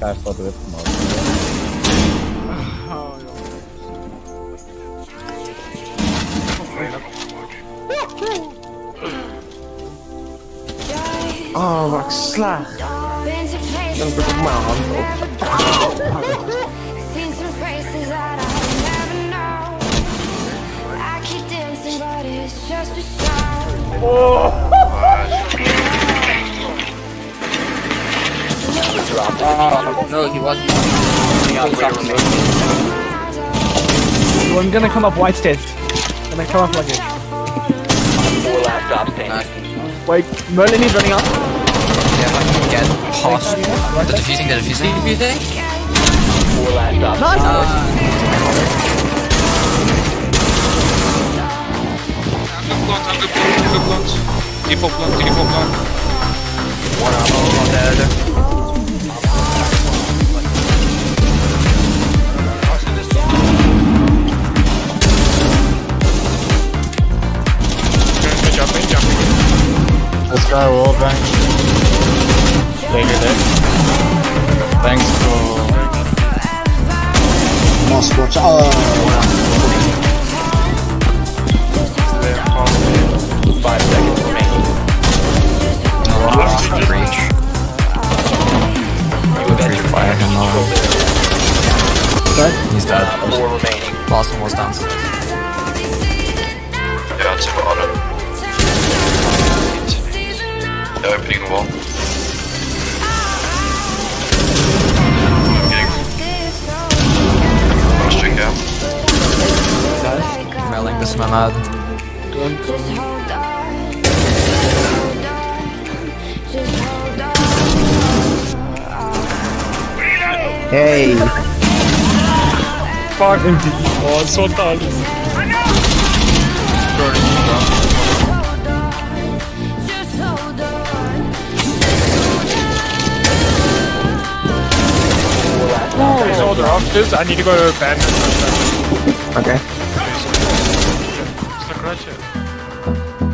guy started with the most. Oh, Oh, wat slag. Dan heb ik op mijn No, he wasn't. I'm gonna come up white stairs. I'm gonna come up like it. Four last stop standing. Wait, Merlin is running up. Yeah, I can get past the defusing, the defusing, defusing. Four last stop Nice. Uh, one This guy wall bang. Later there. Thanks for. Must watch. Ah. Five seconds remaining. Oh, breach. You have entered fire him control He's dead. area. Four remaining. Last one was downstairs. They're opening the wall. Getting string down. Smelling this man out. Hey. Fuck. Oh, så dåligt. Off, this. I need to go to bed. Okay. Stuck right here.